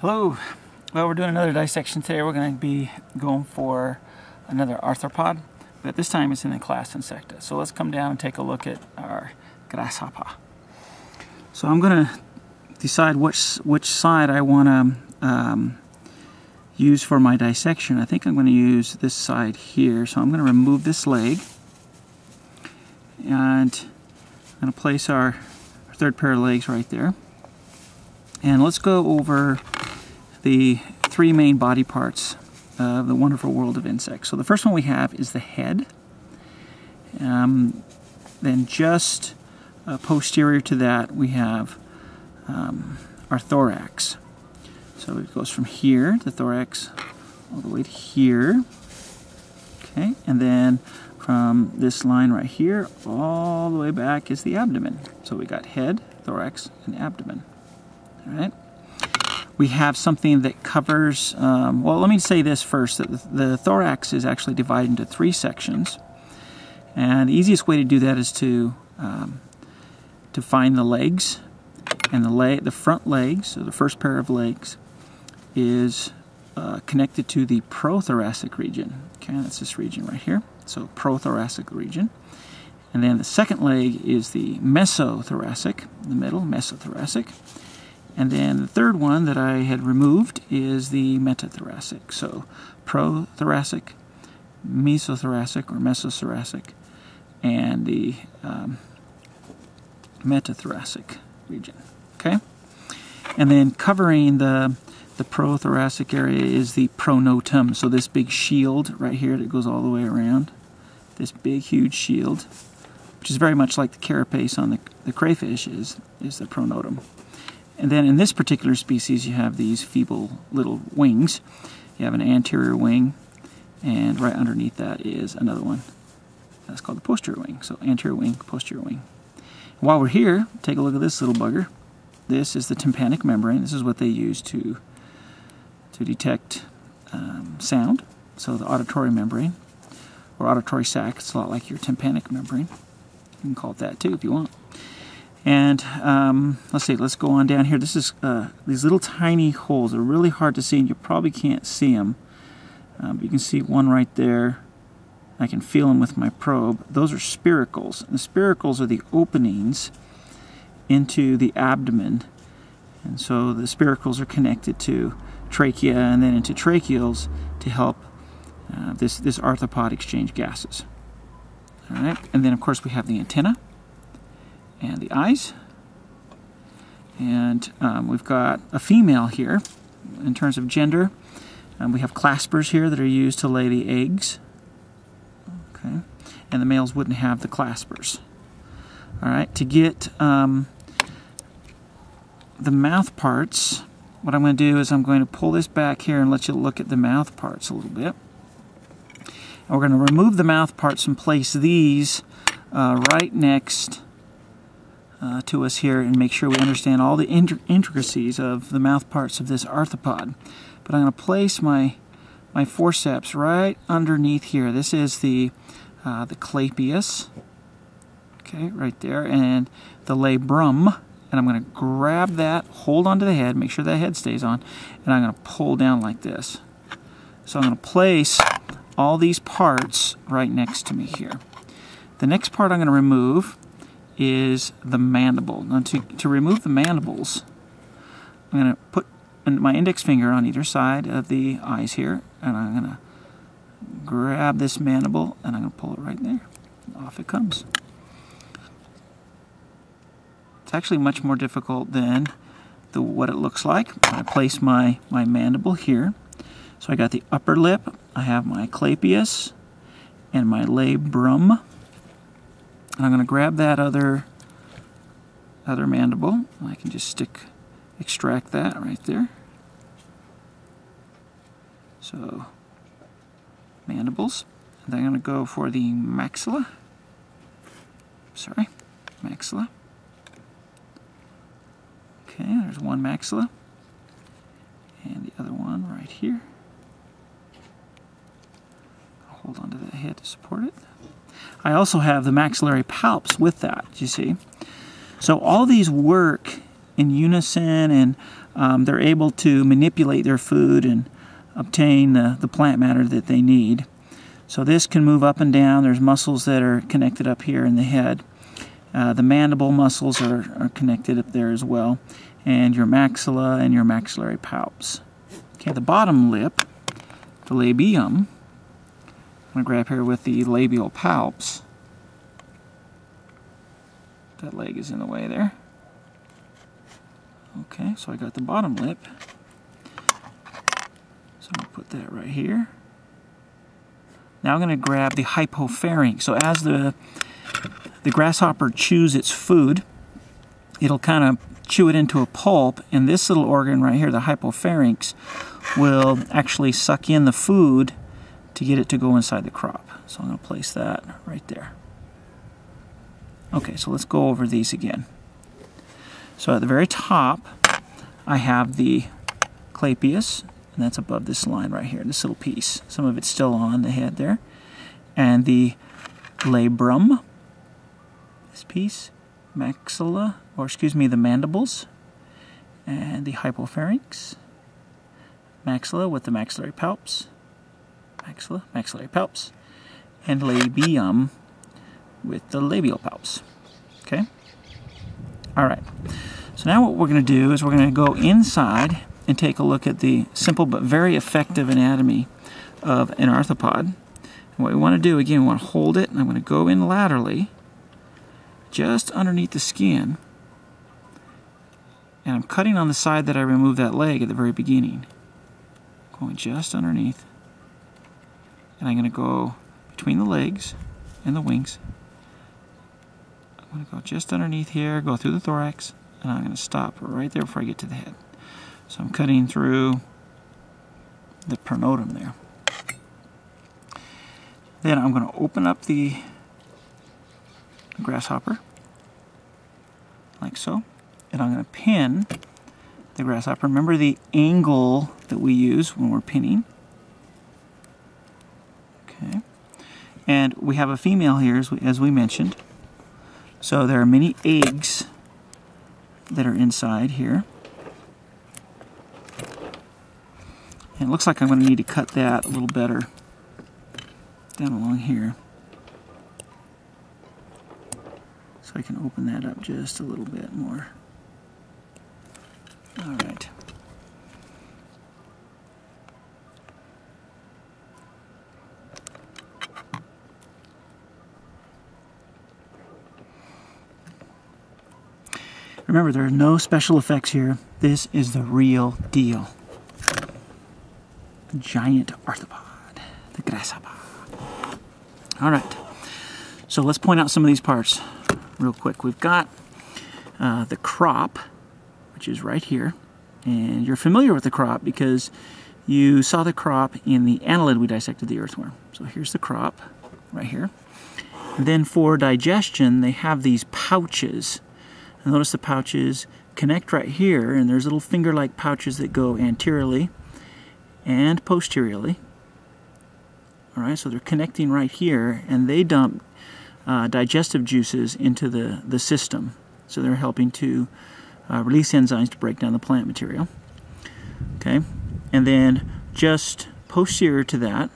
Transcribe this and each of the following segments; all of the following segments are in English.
Hello. Well, we're doing another dissection today. We're going to be going for another arthropod, but this time it's in the class Insecta. So let's come down and take a look at our grasshopper. So I'm going to decide which which side I want to um, use for my dissection. I think I'm going to use this side here. So I'm going to remove this leg and I'm going to place our third pair of legs right there. And let's go over the three main body parts of the wonderful world of insects. So the first one we have is the head. Um, then just uh, posterior to that we have um, our thorax. So it goes from here, the thorax, all the way to here. Okay, and then from this line right here all the way back is the abdomen. So we got head, thorax, and abdomen. All right we have something that covers, um, well, let me say this first, that the, the, thorax is actually divided into three sections. And the easiest way to do that is to, um, to find the legs. And the, leg, the front legs, so the first pair of legs, is uh, connected to the prothoracic region. Okay, that's this region right here. So prothoracic region. And then the second leg is the mesothoracic, the middle, mesothoracic. And then the third one that I had removed is the metathoracic. So prothoracic, mesothoracic or mesothoracic, and the um, metathoracic region. Okay? And then covering the the prothoracic area is the pronotum. So this big shield right here that goes all the way around. This big huge shield, which is very much like the carapace on the, the crayfish is, is the pronotum. And then in this particular species, you have these feeble little wings. You have an anterior wing, and right underneath that is another one. That's called the posterior wing. So anterior wing, posterior wing. while we're here, take a look at this little bugger. This is the tympanic membrane. This is what they use to, to detect um, sound. So the auditory membrane, or auditory sac, it's a lot like your tympanic membrane. You can call it that too if you want. And um, let's see, let's go on down here. This is uh, these little tiny holes. They're really hard to see, and you probably can't see them. Um, you can see one right there. I can feel them with my probe. Those are spiracles. And the spiracles are the openings into the abdomen. And so the spiracles are connected to trachea and then into tracheoles to help uh, this, this arthropod exchange gases. All right, and then of course we have the antenna and the eyes. And um, we've got a female here in terms of gender. Um, we have claspers here that are used to lay the eggs. Okay, and the males wouldn't have the claspers. All right, to get um, the mouth parts, what I'm going to do is I'm going to pull this back here and let you look at the mouth parts a little bit. And we're going to remove the mouth parts and place these uh, right next uh, to us here and make sure we understand all the intricacies of the mouth parts of this arthropod. But I'm going to place my my forceps right underneath here. This is the uh, the clypeus, okay, right there, and the labrum. And I'm going to grab that, hold onto the head, make sure that head stays on, and I'm going to pull down like this. So I'm going to place all these parts right next to me here. The next part I'm going to remove is the mandible. Now to, to remove the mandibles, I'm going to put my index finger on either side of the eyes here, and I'm going to grab this mandible, and I'm going to pull it right there. Off it comes. It's actually much more difficult than the, what it looks like. I place my, my mandible here. So I got the upper lip, I have my clypeus, and my labrum. And I'm going to grab that other other mandible. I can just stick, extract that right there. So, mandibles. And then I'm going to go for the maxilla. Sorry, maxilla. Okay, there's one maxilla. And the other one right here. Hold onto that head to support it. I also have the maxillary palps with that, you see. So all these work in unison and um, they're able to manipulate their food and obtain the, the plant matter that they need. So this can move up and down. There's muscles that are connected up here in the head. Uh, the mandible muscles are, are connected up there as well, and your maxilla and your maxillary palps. Okay, the bottom lip, the labium, I'm going to grab here with the labial palps. That leg is in the way there. Okay, so I got the bottom lip. So I'm going to put that right here. Now I'm going to grab the hypopharynx. So as the the grasshopper chews its food, it'll kind of chew it into a pulp, and this little organ right here, the hypopharynx, will actually suck in the food to get it to go inside the crop. So I'm going to place that right there. Okay, so let's go over these again. So at the very top, I have the clypeus, and that's above this line right here, this little piece. Some of it's still on the head there. And the labrum, this piece, maxilla, or excuse me, the mandibles, and the hypopharynx, maxilla with the maxillary palps, maxilla, maxillary palps, and labium with the labial palps. Okay? All right. So now what we're going to do is we're going to go inside and take a look at the simple but very effective anatomy of an arthropod. And what we want to do, again, we want to hold it, and I'm going to go in laterally, just underneath the skin, and I'm cutting on the side that I removed that leg at the very beginning. Going just underneath, and I'm going to go between the legs and the wings. I'm going to go just underneath here, go through the thorax, and I'm going to stop right there before I get to the head. So I'm cutting through the pronotum there. Then I'm going to open up the grasshopper, like so, and I'm going to pin the grasshopper. Remember the angle that we use when we're pinning. Okay. And we have a female here, as we, as we mentioned. So there are many eggs that are inside here. And it looks like I'm going to need to cut that a little better down along here. So I can open that up just a little bit more. All right. Remember, there are no special effects here. This is the real deal. The giant arthropod, the grasshopper. All right, so let's point out some of these parts real quick. We've got uh, the crop, which is right here. And you're familiar with the crop because you saw the crop in the annelid we dissected the earthworm. So here's the crop right here. And then for digestion, they have these pouches notice the pouches connect right here, and there's little finger-like pouches that go anteriorly and posteriorly. All right, so they're connecting right here, and they dump uh, digestive juices into the, the system. So they're helping to uh, release enzymes to break down the plant material. Okay, and then just posterior to that,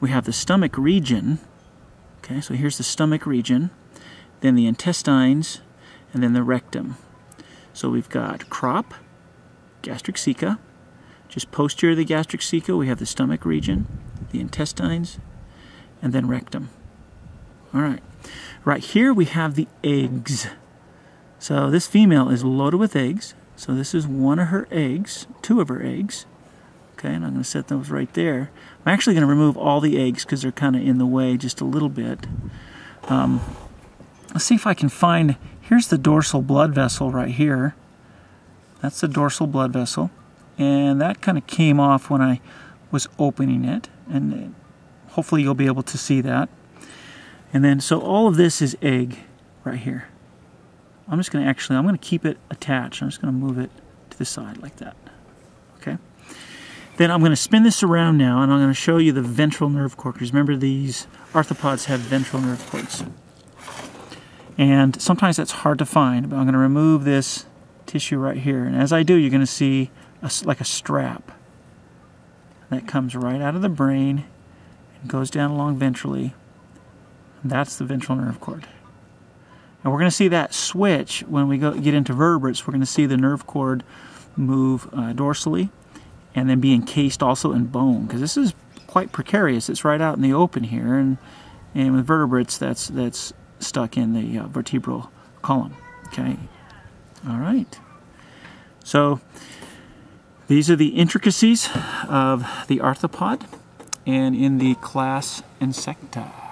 we have the stomach region. Okay, so here's the stomach region. Then the intestines, and then the rectum. So we've got crop, gastric ceca. Just posterior of the gastric ceca, we have the stomach region, the intestines, and then rectum. All right. Right here we have the eggs. So this female is loaded with eggs. So this is one of her eggs, two of her eggs. Okay, and I'm going to set those right there. I'm actually going to remove all the eggs because they're kind of in the way just a little bit. Um, let's see if I can find Here's the dorsal blood vessel right here. That's the dorsal blood vessel. And that kind of came off when I was opening it. And hopefully you'll be able to see that. And then, so all of this is egg right here. I'm just going to actually, I'm going to keep it attached. I'm just going to move it to the side like that. Okay. Then I'm going to spin this around now and I'm going to show you the ventral nerve cord. Remember these arthropods have ventral nerve cords. And sometimes that's hard to find, but I'm going to remove this tissue right here. And as I do, you're going to see a, like a strap that comes right out of the brain and goes down along ventrally. And that's the ventral nerve cord. And we're going to see that switch when we go get into vertebrates. We're going to see the nerve cord move uh, dorsally and then be encased also in bone because this is quite precarious. It's right out in the open here, and and with vertebrates, that's that's stuck in the uh, vertebral column. Okay, all right. So these are the intricacies of the arthropod, and in the class Insecta.